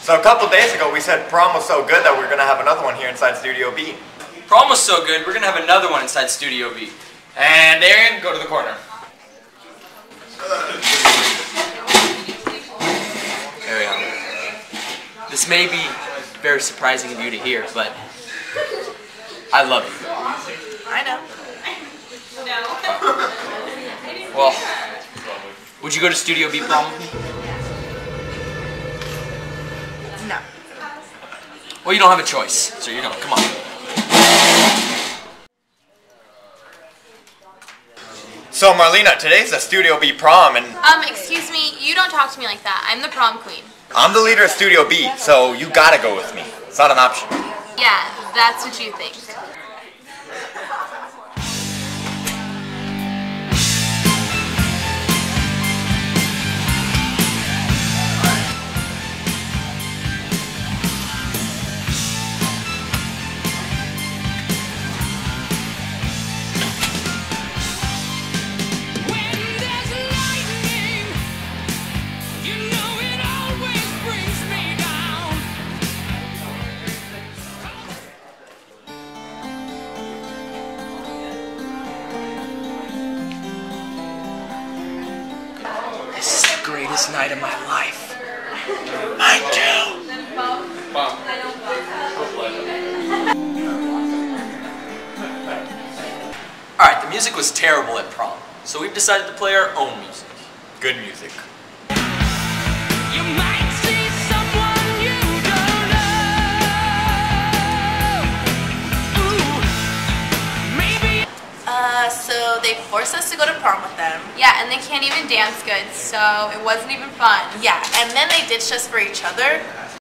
So a couple days ago, we said prom was so good that we're gonna have another one here inside Studio B. Prom was so good, we're gonna have another one inside Studio B. And Aaron, go to the corner. There we go. This may be very surprising of you to hear, but I love you. I know. No. Well, would you go to Studio B prom with me? No. Well, you don't have a choice, so you're gonna come on. So Marlena, today's the Studio B prom, and Um, excuse me, you don't talk to me like that. I'm the prom queen. I'm the leader of Studio B, so you gotta go with me. It's not an option. Yeah, that's what you think. Greatest night of my life. Mine too. Alright, the music was terrible at prom, so we've decided to play our own music. Good music. They forced us to go to prom with them. Yeah, and they can't even dance good, so it wasn't even fun. Yeah, and then they ditched us for each other.